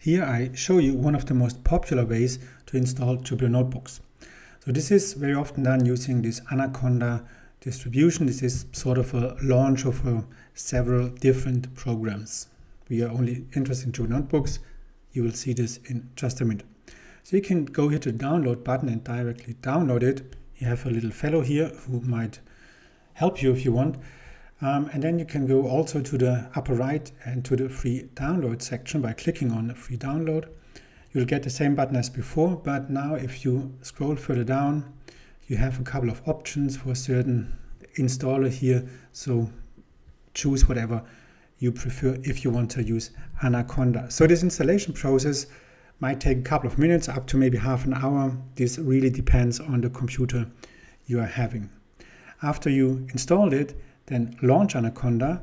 Here I show you one of the most popular ways to install Jupyter Notebooks. So this is very often done using this Anaconda distribution. This is sort of a launch of uh, several different programs. We are only interested in Jupyter Notebooks. You will see this in just a minute. So you can go here to download button and directly download it. You have a little fellow here who might help you if you want. Um, and then you can go also to the upper right and to the free download section by clicking on free download. You'll get the same button as before, but now if you scroll further down, you have a couple of options for a certain installer here. So choose whatever you prefer if you want to use Anaconda. So this installation process might take a couple of minutes up to maybe half an hour. This really depends on the computer you are having. After you installed it, then launch Anaconda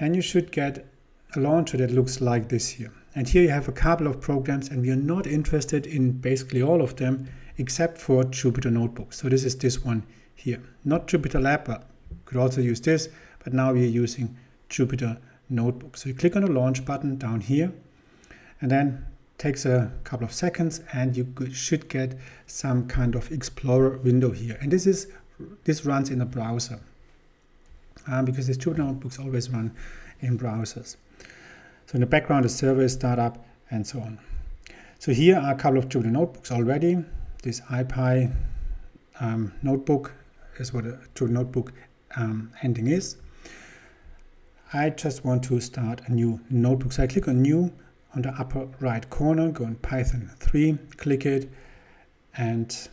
and you should get a launcher that looks like this here. And here you have a couple of programs and we are not interested in basically all of them except for Jupyter Notebook. So this is this one here. Not Jupyter Lab, but could also use this, but now we are using Jupyter Notebook. So you click on the launch button down here and then takes a couple of seconds and you should get some kind of Explorer window here. And this is this runs in a browser um, because these Jupyter notebooks always run in browsers. So in the background, is startup and so on. So here are a couple of Jupyter notebooks already. This IPy um, notebook is what a Jupyter notebook um, ending is. I just want to start a new notebook. So I click on new on the upper right corner, go in Python 3, click it, and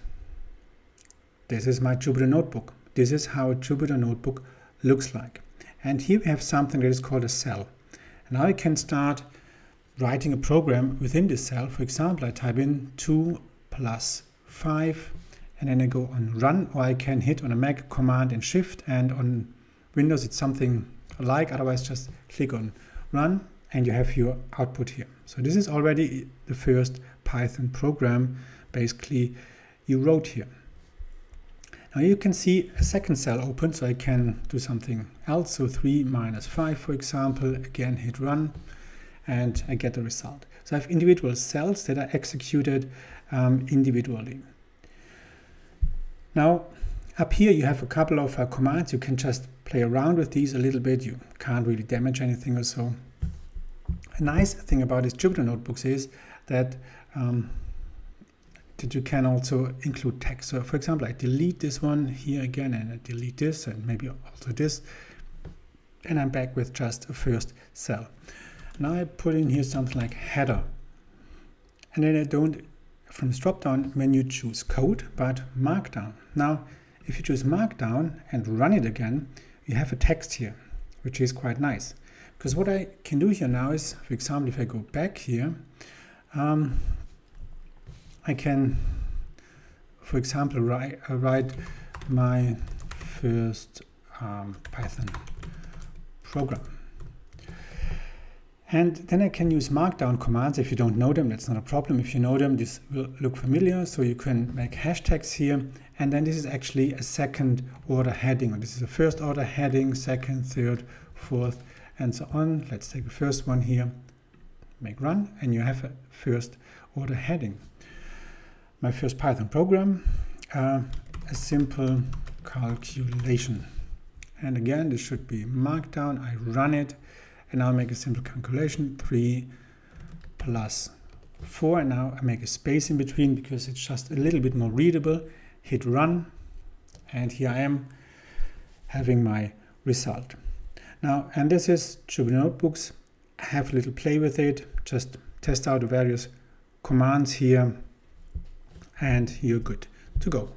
this is my Jupyter notebook. This is how a Jupyter notebook looks like. And here we have something that is called a cell. And now I can start writing a program within this cell. For example, I type in 2 plus 5 and then I go on run or I can hit on a Mac command and shift and on Windows it's something like otherwise just click on run and you have your output here. So this is already the first Python program basically you wrote here. Now you can see a second cell open, so I can do something else. So 3 minus 5, for example, again hit run, and I get the result. So I have individual cells that are executed um, individually. Now, up here you have a couple of uh, commands. You can just play around with these a little bit. You can't really damage anything or so. A nice thing about Jupyter notebooks is that um, that you can also include text. So for example, I delete this one here again and I delete this and maybe also this. And I'm back with just a first cell. Now I put in here something like header. And then I don't, from this drop-down menu, choose code, but markdown. Now, if you choose markdown and run it again, you have a text here, which is quite nice. Because what I can do here now is, for example, if I go back here, um, I can, for example, write, uh, write my first um, Python program. And then I can use markdown commands. If you don't know them, that's not a problem. If you know them, this will look familiar. So you can make hashtags here. And then this is actually a second order heading. This is a first order heading, second, third, fourth, and so on. Let's take the first one here, make run, and you have a first order heading my first Python program, uh, a simple calculation. And again, this should be markdown. I run it and now I make a simple calculation, 3 plus 4. And now I make a space in between because it's just a little bit more readable. Hit run and here I am having my result. Now, and this is Jupyter Notebooks. Have a little play with it, just test out the various commands here and you're good to go.